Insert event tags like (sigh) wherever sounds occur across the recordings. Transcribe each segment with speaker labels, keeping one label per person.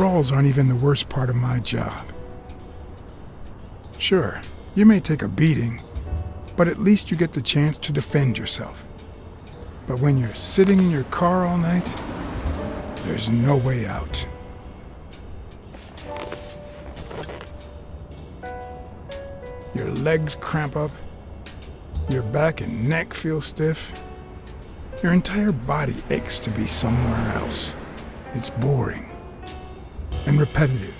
Speaker 1: brawls aren't even the worst part of my job. Sure, you may take a beating, but at least you get the chance to defend yourself. But when you're sitting in your car all night, there's no way out. Your legs cramp up, your back and neck feel stiff. Your entire body aches to be somewhere else. It's boring and repetitive.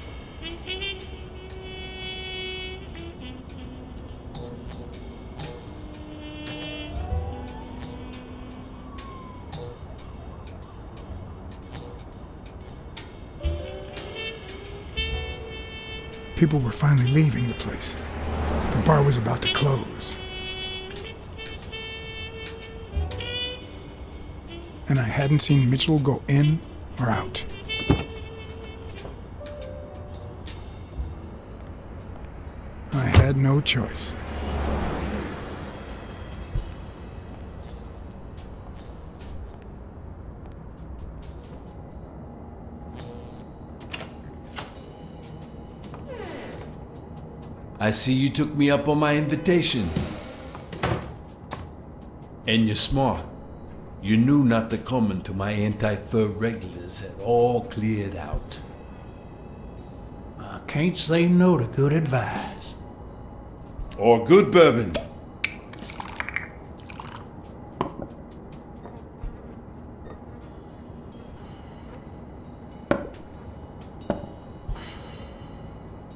Speaker 1: People were finally leaving the place. The bar was about to close. And I hadn't seen Mitchell go in or out. No choice.
Speaker 2: I see you took me up on my invitation. And you're smart. You knew not to come until my anti-fur regulars had all cleared out.
Speaker 3: I can't say no to good advice.
Speaker 2: Or good bourbon.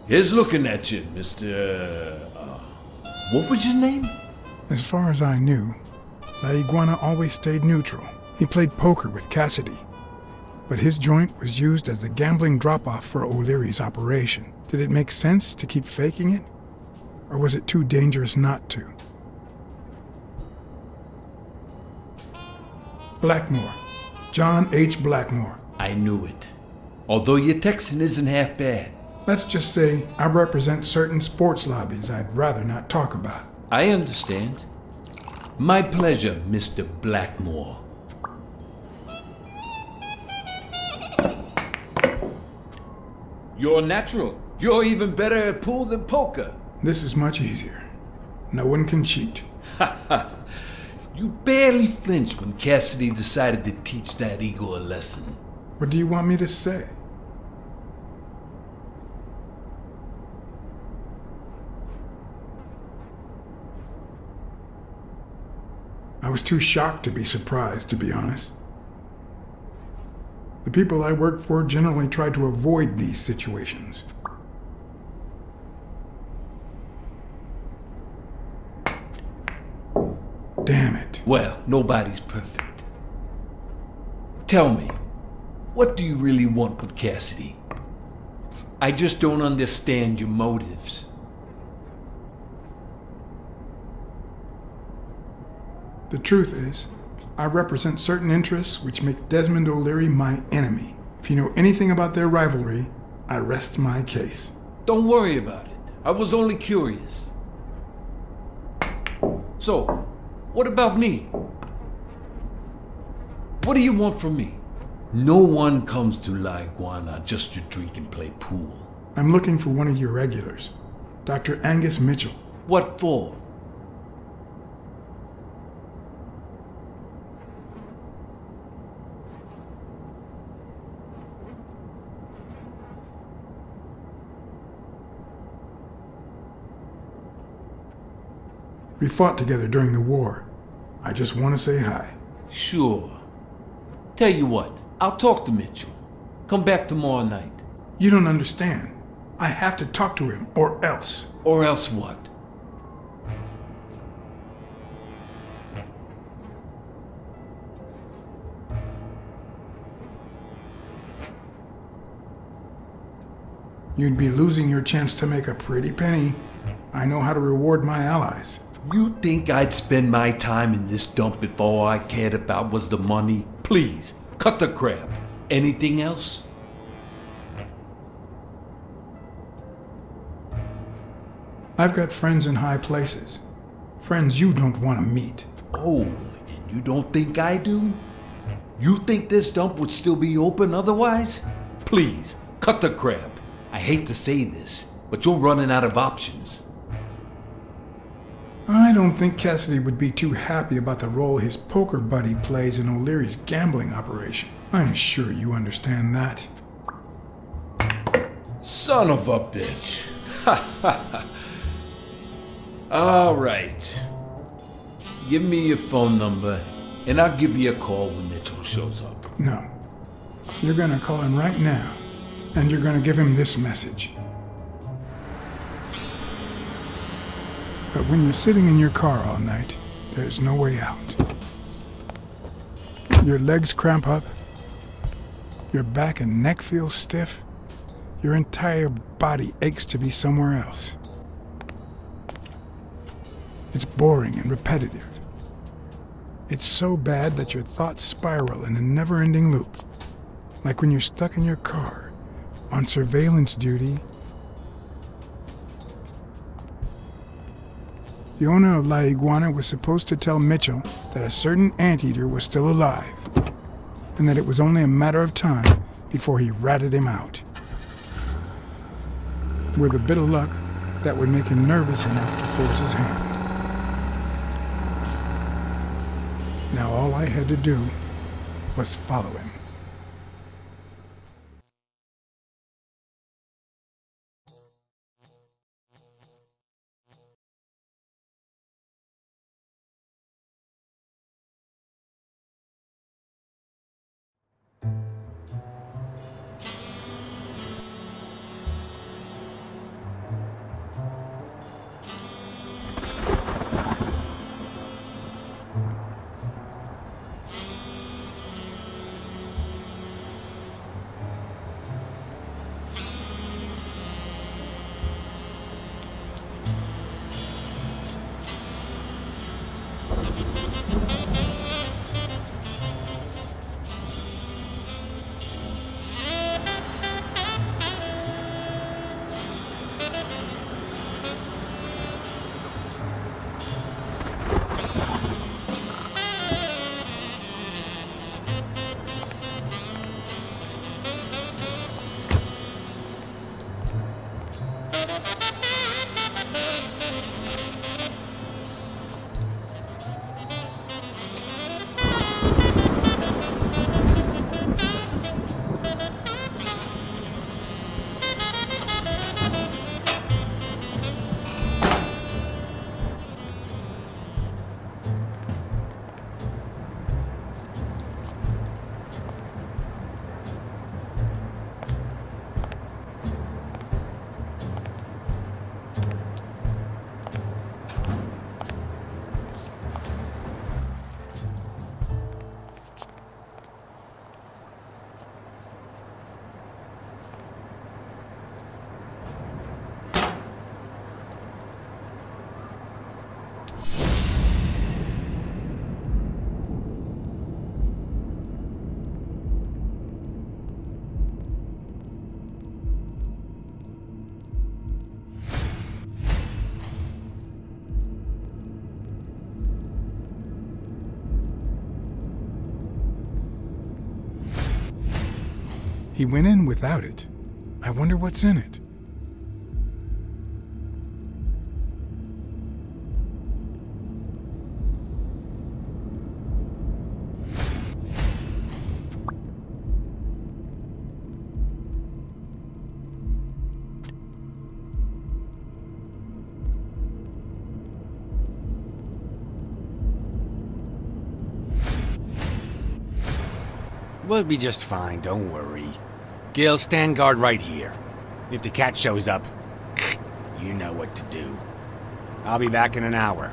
Speaker 2: Here's looking at you, Mr. Uh, what was your name?
Speaker 1: As far as I knew, La Iguana always stayed neutral. He played poker with Cassidy. But his joint was used as a gambling drop-off for O'Leary's operation. Did it make sense to keep faking it? Or was it too dangerous not to? Blackmore. John H. Blackmore.
Speaker 2: I knew it. Although your Texan isn't half bad.
Speaker 1: Let's just say I represent certain sports lobbies I'd rather not talk about.
Speaker 2: I understand. My pleasure, Mr. Blackmore. You're natural. You're even better at pool than poker.
Speaker 1: This is much easier. No one can cheat. (laughs)
Speaker 2: You barely flinched when Cassidy decided to teach that ego a lesson.
Speaker 1: What do you want me to say? I was too shocked to be surprised, to be honest. The people I work for generally try to avoid these situations. Damn it.
Speaker 2: Well, nobody's perfect. Tell me, what do you really want with Cassidy? I just don't understand your motives.
Speaker 1: The truth is, I represent certain interests which make Desmond O'Leary my enemy. If you know anything about their rivalry, I rest my case.
Speaker 2: Don't worry about it. I was only curious. So, what about me? What do you want from me? No one comes to La Iguana just to drink and play pool.
Speaker 1: I'm looking for one of your regulars, Dr. Angus Mitchell.
Speaker 2: What for?
Speaker 1: We fought together during the war. I just want to say hi.
Speaker 2: Sure. Tell you what, I'll talk to Mitchell. Come back tomorrow night.
Speaker 1: You don't understand. I have to talk to him, or else.
Speaker 2: Or else what?
Speaker 1: You'd be losing your chance to make a pretty penny. I know how to reward my allies.
Speaker 2: You think I'd spend my time in this dump if all I cared about was the money? Please, cut the crap. Anything else?
Speaker 1: I've got friends in high places. Friends you don't want to meet.
Speaker 2: Oh, and you don't think I do? You think this dump would still be open otherwise? Please, Cut the crap. I hate to say this, but you're running out of options.
Speaker 1: I don't think Cassidy would be too happy about the role his poker buddy plays in O'Leary's gambling operation. I'm sure you understand that.
Speaker 2: Son of a bitch. All right. Give me your phone number, and I'll give you a call when Mitchell shows up.
Speaker 1: No. You're gonna call him right now, and you're gonna give him this message. But when you're sitting in your car all night, there's no way out. Your legs cramp up, your back and neck feel stiff, your entire body aches to be somewhere else. It's boring and repetitive. It's so bad that your thoughts spiral in a never-ending loop. Like when you're stuck in your car, on surveillance duty. The owner of La Iguana was supposed to tell Mitchell that a certain anteater was still alive, and that it was only a matter of time before he ratted him out. With a bit of luck, that would make him nervous enough to force his hand. Now all I had to do was follow him. He went in without it. I wonder what's in it.
Speaker 4: We'll be just fine, don't worry. Gil, stand guard right here. If the cat shows up, you know what to do. I'll be back in an hour.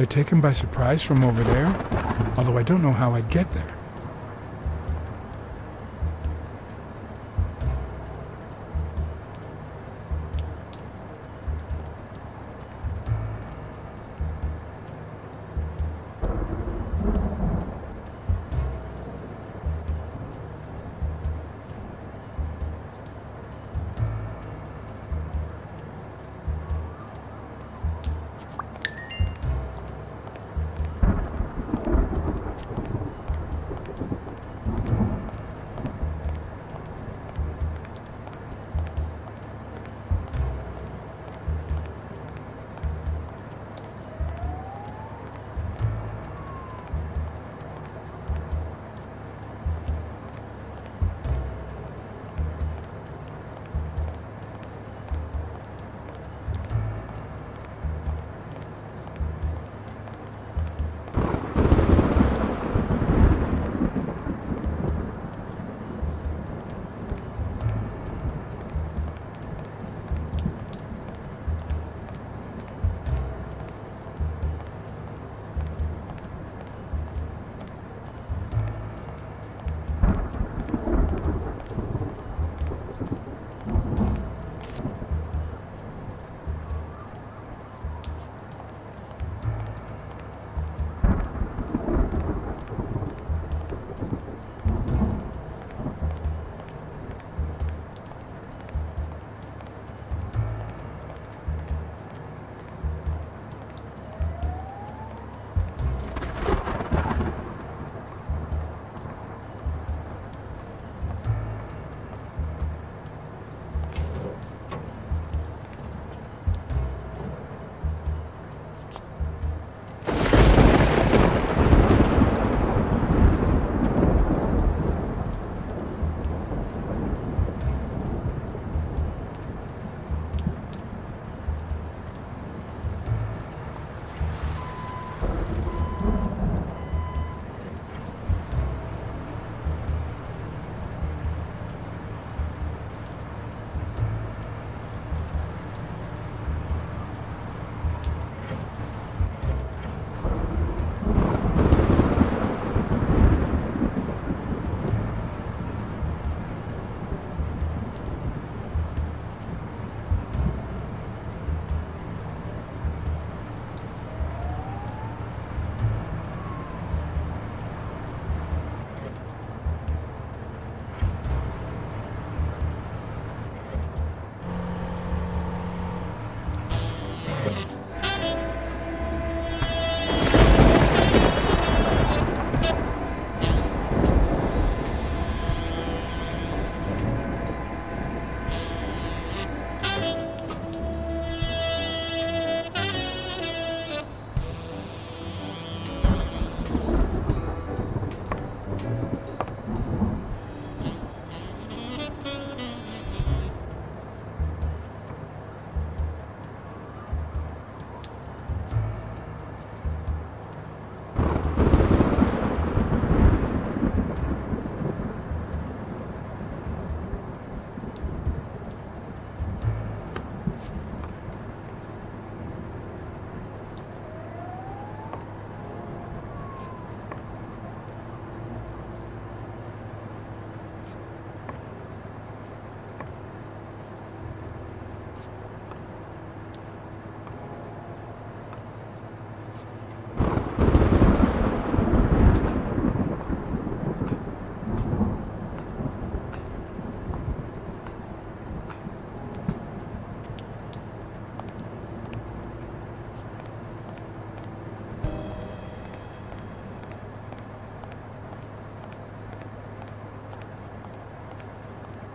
Speaker 1: Could I take him by surprise from over there? Although I don't know how I'd get there.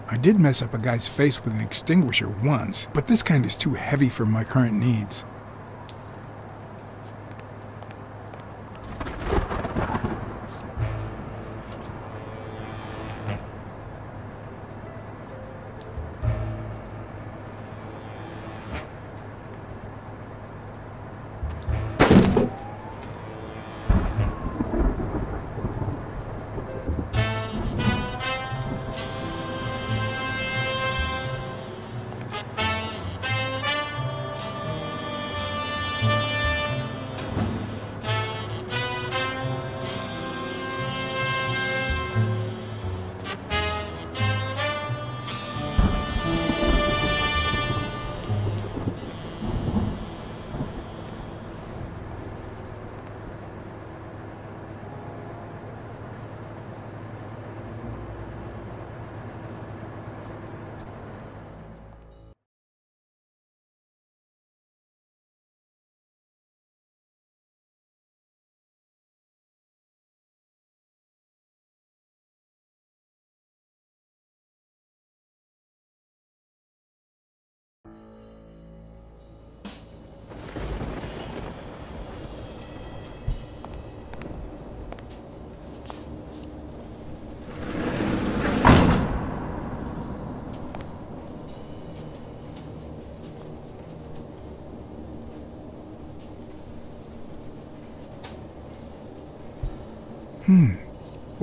Speaker 1: I did mess up a guy's face with an extinguisher once, but this kind is too heavy for my current needs.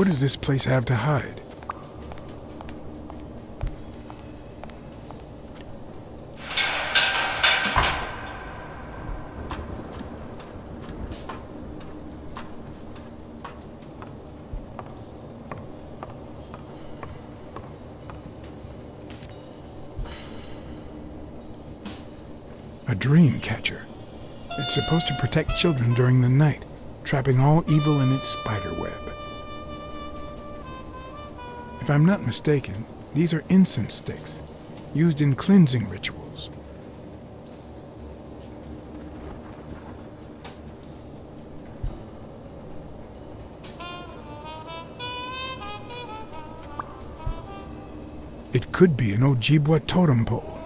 Speaker 1: What does this place have to hide? A dream catcher. It's supposed to protect children during the night trapping all evil in its spider web. I'm not mistaken, these are incense sticks, used in cleansing rituals. It could be an Ojibwa totem pole,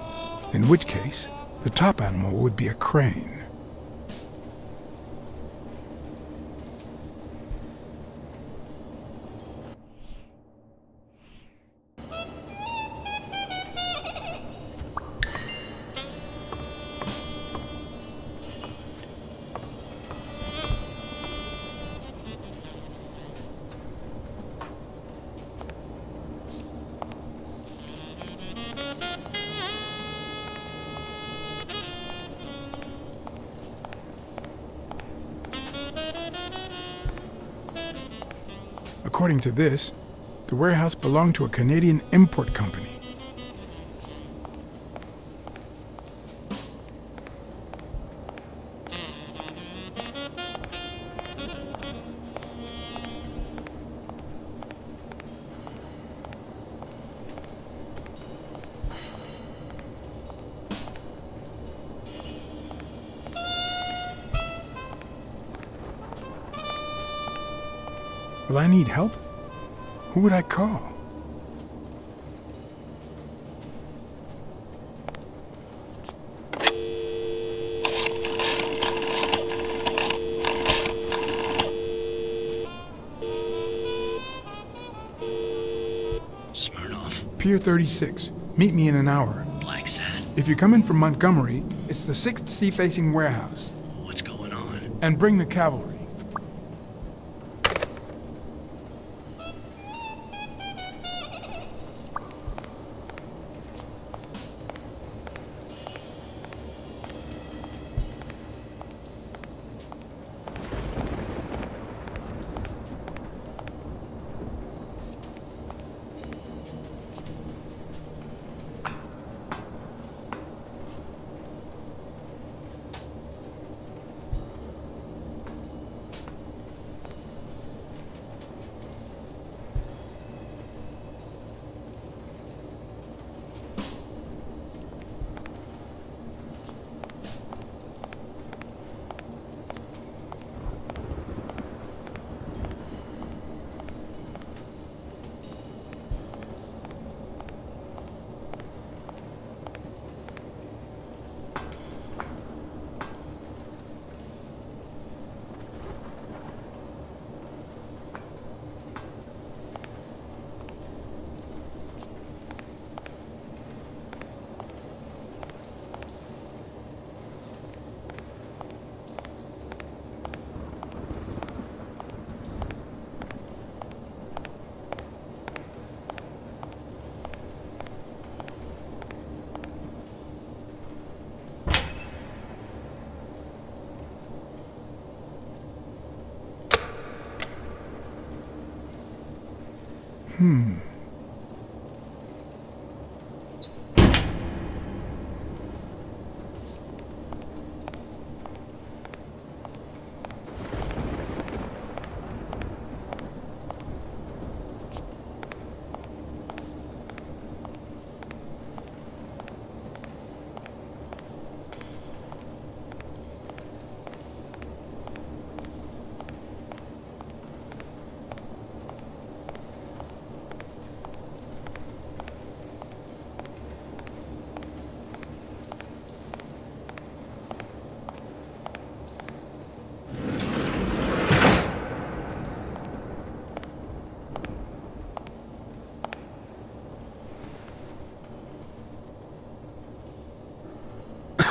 Speaker 1: in which case, the top animal would be a crane. According to this, the warehouse belonged to a Canadian import company.
Speaker 5: Smirnoff,
Speaker 1: Pier 36. Meet me in an hour.
Speaker 5: Blacksad,
Speaker 1: If you're coming from Montgomery, it's the 6th Sea Facing Warehouse.
Speaker 5: what's going on?
Speaker 1: And bring the cavalry. Hmm.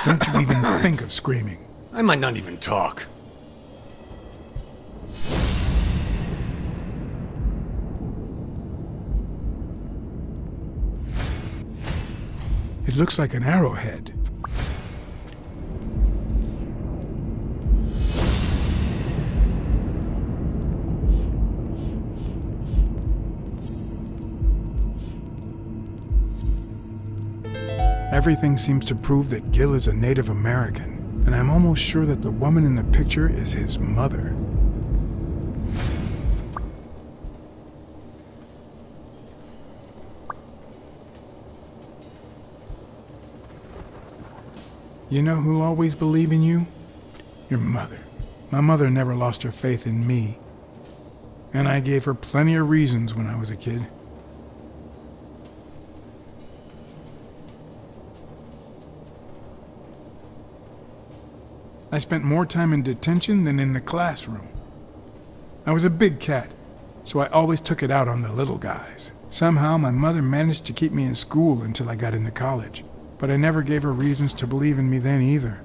Speaker 1: Don't you even think of screaming.
Speaker 4: I might not even talk.
Speaker 1: It looks like an arrowhead. Everything seems to prove that Gil is a Native American, and I'm almost sure that the woman in the picture is his mother. You know who'll always believe in you? Your mother. My mother never lost her faith in me. And I gave her plenty of reasons when I was a kid. I spent more time in detention than in the classroom. I was a big cat, so I always took it out on the little guys. Somehow my mother managed to keep me in school until I got into college, but I never gave her reasons to believe in me then either.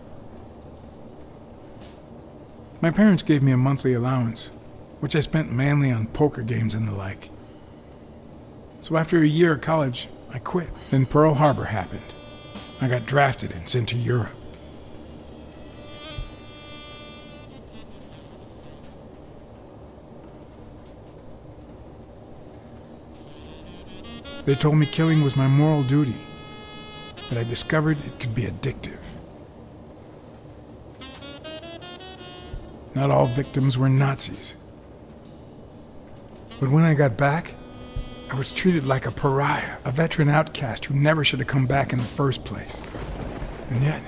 Speaker 1: My parents gave me a monthly allowance, which I spent mainly on poker games and the like. So after a year of college, I quit. Then Pearl Harbor happened. I got drafted and sent to Europe. They told me killing was my moral duty, but I discovered it could be addictive. Not all victims were Nazis. But when I got back, I was treated like a pariah, a veteran outcast who never should have come back in the first place. And yet,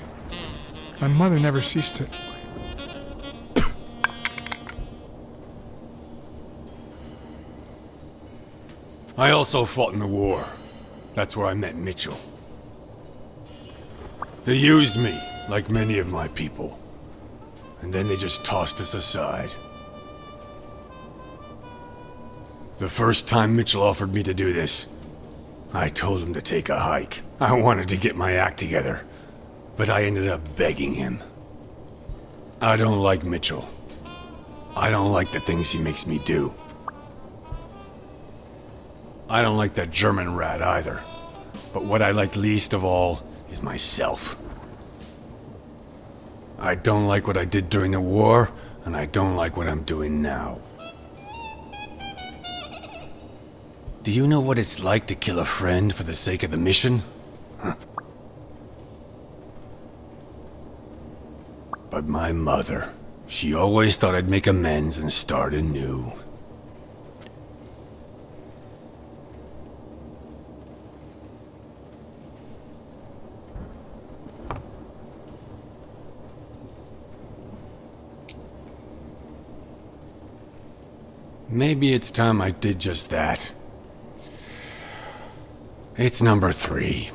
Speaker 1: my mother never ceased to.
Speaker 4: I also fought in the war. That's where I met Mitchell. They used me, like many of my people. And then they just tossed us aside. The first time Mitchell offered me to do this, I told him to take a hike. I wanted to get my act together, but I ended up begging him. I don't like Mitchell. I don't like the things he makes me do. I don't like that German rat either. But what I like least of all is myself. I don't like what I did during the war, and I don't like what I'm doing now. Do you know what it's like to kill a friend for the sake of the mission? But my mother, she always thought I'd make amends and start anew. Maybe it's time I did just that. It's number three.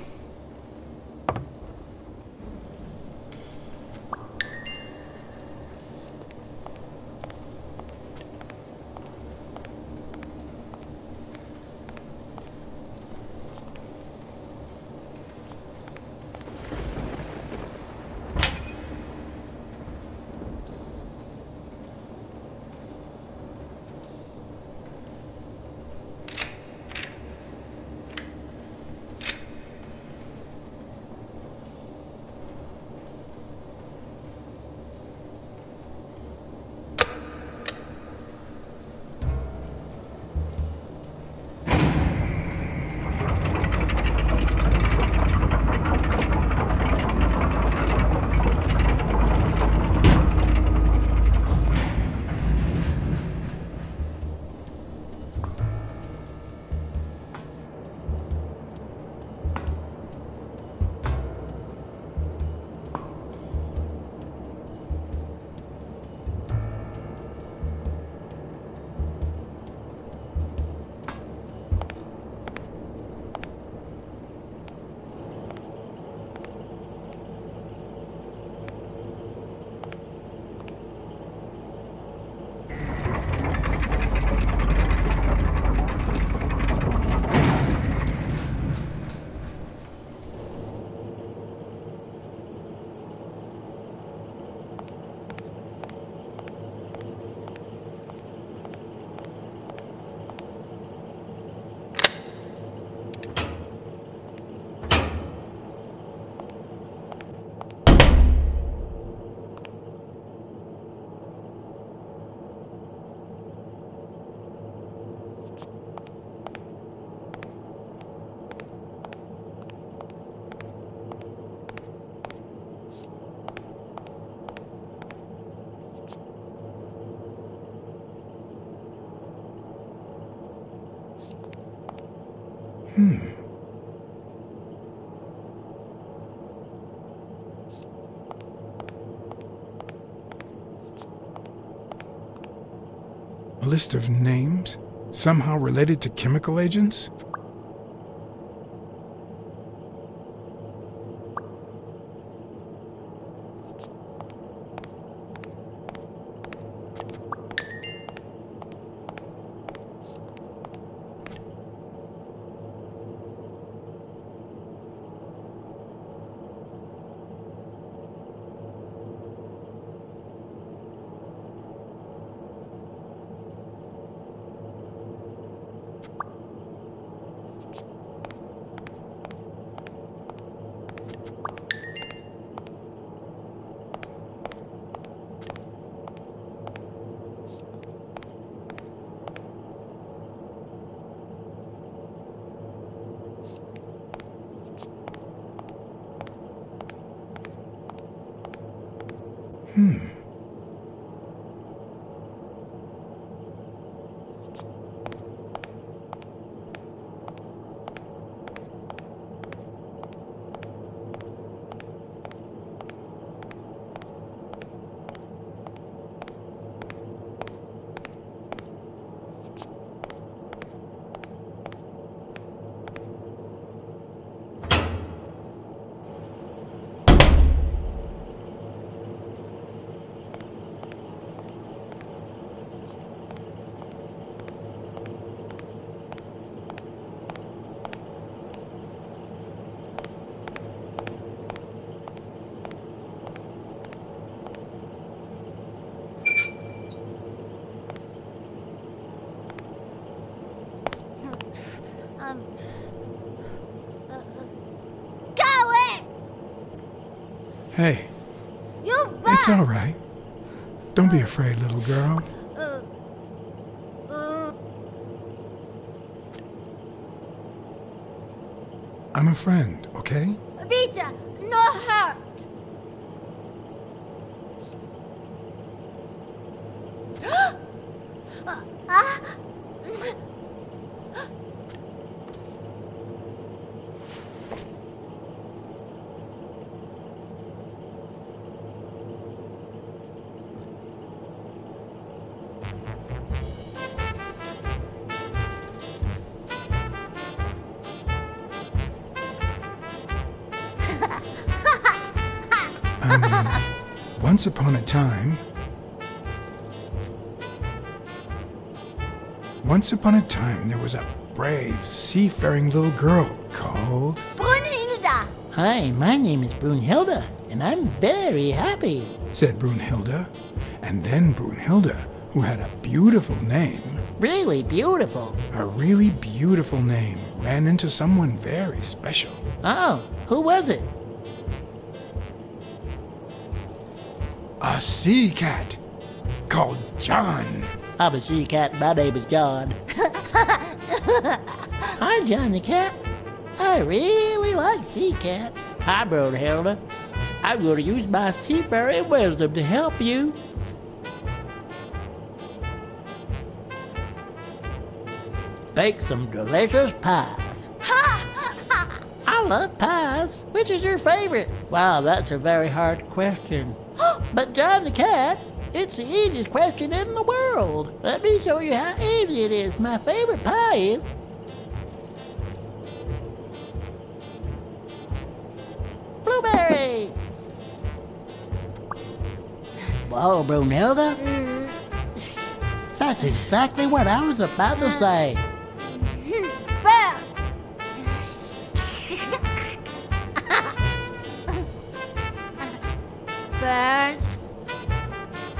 Speaker 1: A list of names? Somehow related to chemical agents?
Speaker 5: Um. uh, uh, Go away!
Speaker 1: Hey,
Speaker 5: You
Speaker 1: it's all right. Don't be afraid, little girl. I'm a friend, okay?
Speaker 5: Vita, no hurt! (gasps) Ah!
Speaker 1: Once upon a time. Once upon a time, there was a brave, seafaring little girl called.
Speaker 5: Brunhilda!
Speaker 6: Hi, my name is Brunhilde, and I'm very happy.
Speaker 1: said Brunhilde. And then Brunhilde, who had a beautiful name,
Speaker 6: Really beautiful.
Speaker 1: a really beautiful name, ran into someone very special.
Speaker 6: Oh, who was it?
Speaker 1: A sea cat called John.
Speaker 6: I'm a sea cat. My name is John. (laughs) Hi, John the cat. I really like sea cats. Hi, Brunhilde. I'm going to use my seafaring wisdom to help you. Bake some delicious pies. (laughs) I love pies. Which is your favorite? Wow, that's a very hard question. But John the cat, it's the easiest question in the world. Let me show you how easy it is. My favorite pie is blueberry. Whoa, Brunhilde. Mm. That's exactly what I was about to say.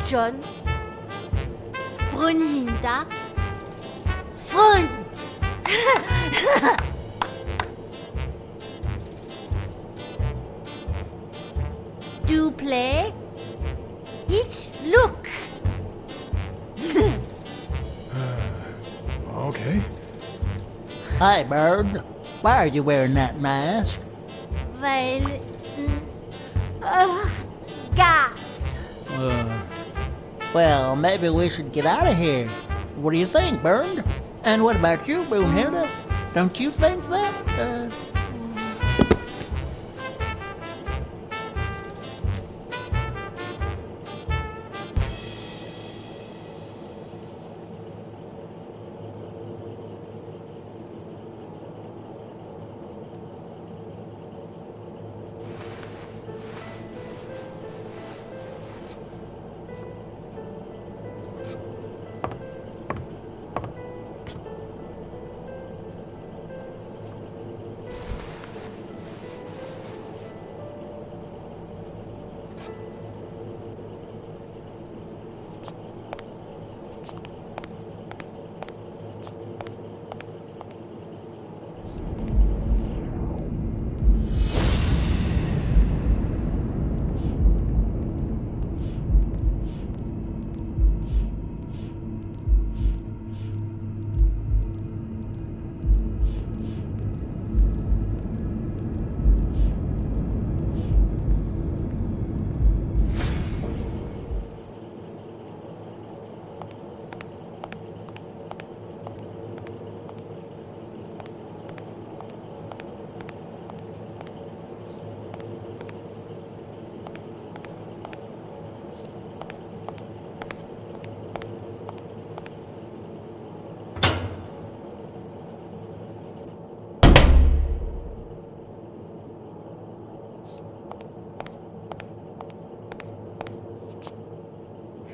Speaker 5: John. Brunhilda. Freund. (laughs) Do play. Each look.
Speaker 1: Okay.
Speaker 6: Hi, Bird. Why are you wearing that mask?
Speaker 5: Weil. mm, Uh, gas.
Speaker 6: Uh, well, maybe we should get out of here. What do you think, Bird? And what about you, Brunhilde? Don't you think that? Uh...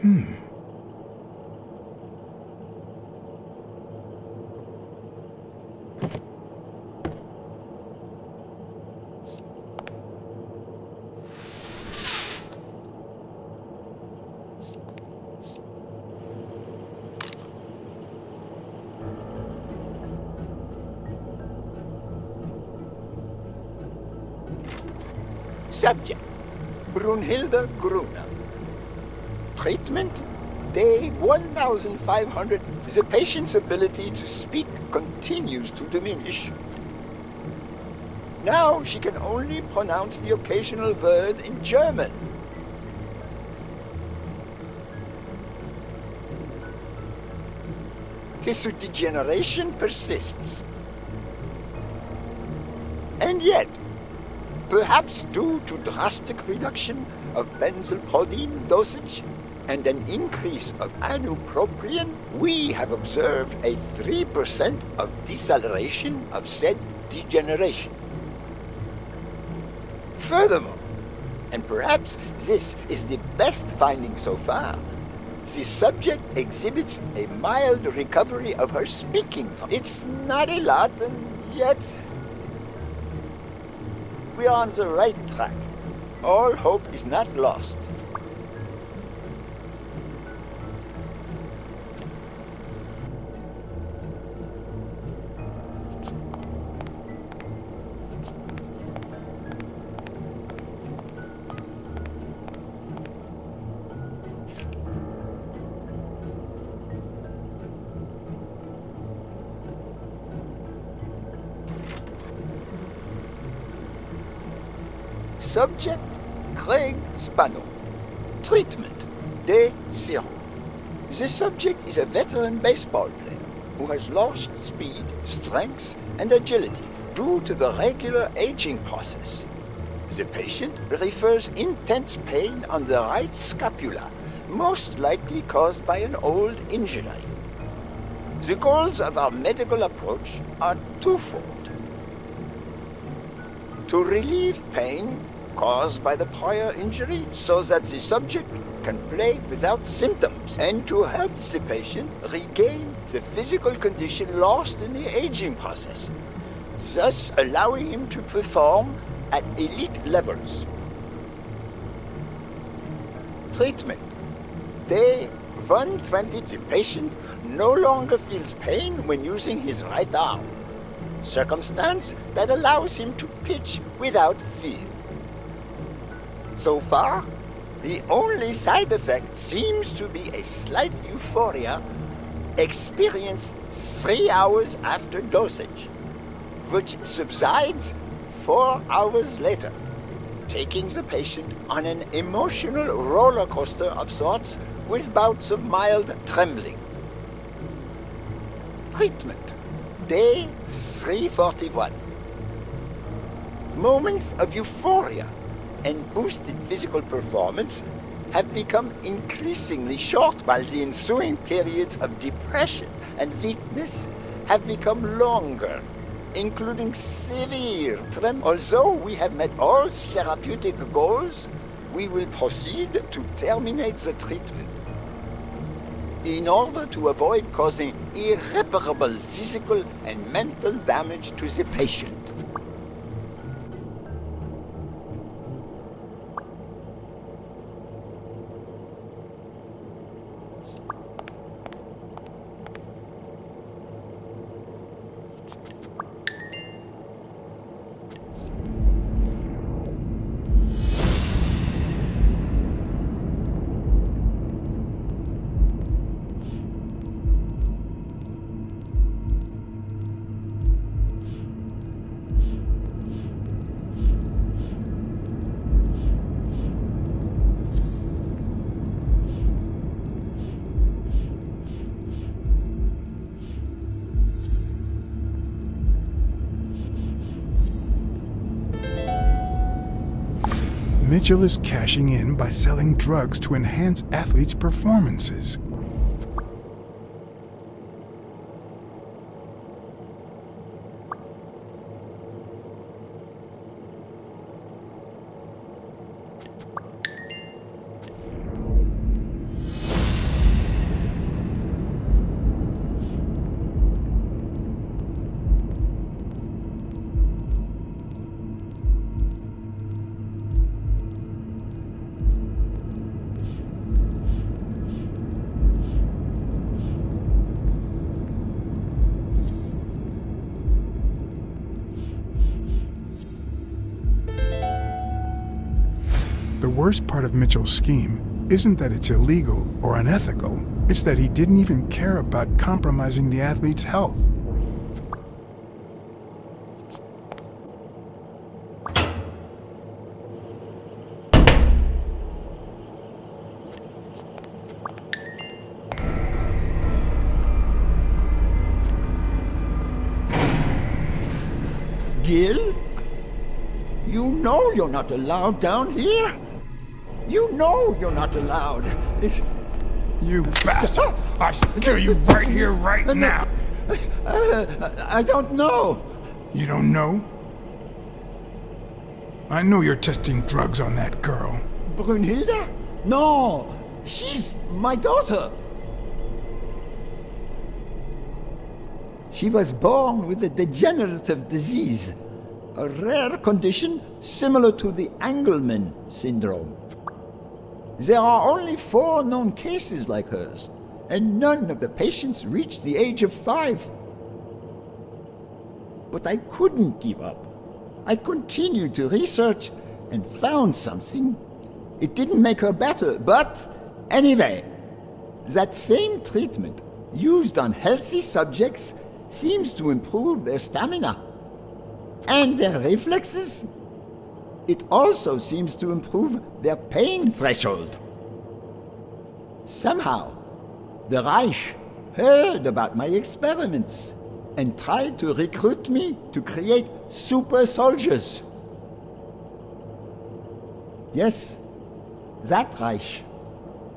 Speaker 7: Subject, Brunhilde Gruner. Treatment, day 1500. The patient's ability to speak continues to diminish. Now she can only pronounce the occasional word in German. Tissue degeneration persists. And yet, perhaps due to drastic reduction of benzylprodine dosage and an increase of ibupropion, we have observed a 3% of deceleration of said degeneration. Furthermore, and perhaps this is the best finding so far, the subject exhibits a mild recovery of her speaking. It's not a lot, and yet we are on the right track. All hope is not lost. Subject, Craig Spano. Treatment, day zero. The subject is a veteran baseball player who has lost speed, strength, and agility due to the regular aging process. The patient refers intense pain on the right scapula, most likely caused by an old injury. The goals of our medical approach are twofold. To relieve pain caused by the prior injury so that the subject can play without symptoms and to help the patient regain the physical condition lost in the aging process, thus allowing him to perform at elite levels. Treatment. Day 120, the patient no longer feels pain when using his right arm, circumstance that allows him to pitch without fear. So far, the only side effect seems to be a slight euphoria experienced three hours after dosage, which subsides four hours later, taking the patient on an emotional roller coaster of sorts with bouts of mild trembling. Treatment. Day 341. Moments of euphoria and boosted physical performance have become increasingly short while the ensuing periods of depression and weakness have become longer, including severe trem. Although we have met all therapeutic goals, we will proceed to terminate the treatment in order to avoid causing irreparable physical and mental damage to the patient.
Speaker 1: Mitchell is cashing in by selling drugs to enhance athletes' performances. Worst part of Mitchell's scheme isn't that it's illegal or unethical, it's that he didn't even care about compromising the athlete's health.
Speaker 7: Gil? You know you're not allowed down here. You know you're not allowed. It's...
Speaker 1: You bastard! I should kill you right here, right now!
Speaker 7: Uh, I don't know.
Speaker 1: You don't know? I know you're testing drugs on that girl.
Speaker 7: Brunhilde? No, she's my daughter. She was born with a degenerative disease, a rare condition similar to the Angelman syndrome. There are only four known cases like hers, and none of the patients reached the age of five. But I couldn't give up. I continued to research and found something. It didn't make her better, but anyway, that same treatment used on healthy subjects seems to improve their stamina and their reflexes. It also seems to improve their pain threshold. Somehow, the Reich heard about my experiments and tried to recruit me to create super soldiers. Yes, that Reich.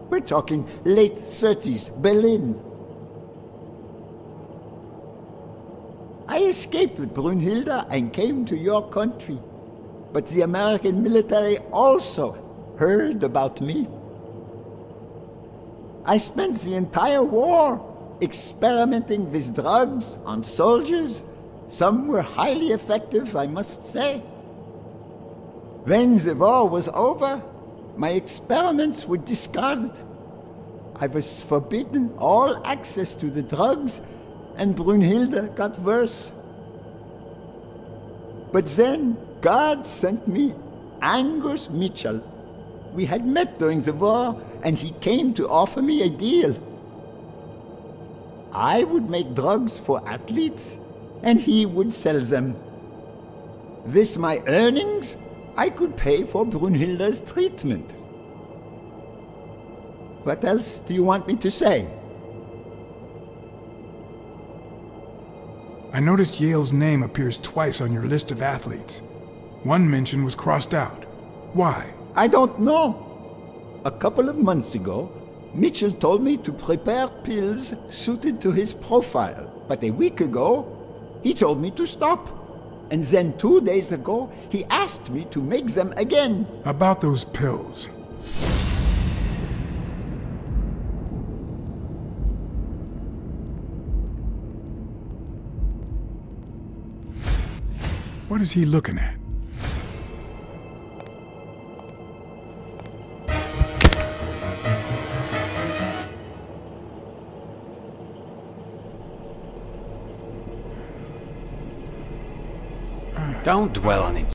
Speaker 7: We're talking late 30s, Berlin. I escaped with Brunhilde and came to your country. But the American military also heard about me. I spent the entire war experimenting with drugs on soldiers. Some were highly effective, I must say. When the war was over, my experiments were discarded. I was forbidden all access to the drugs, and Brunhilde got worse. But then God sent me Angus Mitchell. We had met during the war, and he came to offer me a deal. I would make drugs for athletes, and he would sell them. With my earnings, I could pay for Brunhilde's treatment. What else do you want me to say?
Speaker 1: I noticed Yale's name appears twice on your list of athletes. One mention was crossed out. Why?
Speaker 7: I don't know. A couple of months ago, Mitchell told me to prepare pills suited to his profile. But a week ago, he told me to stop. And then two days ago, he asked me to make them again.
Speaker 1: About those pills. What is he looking at?
Speaker 4: Don't dwell on it.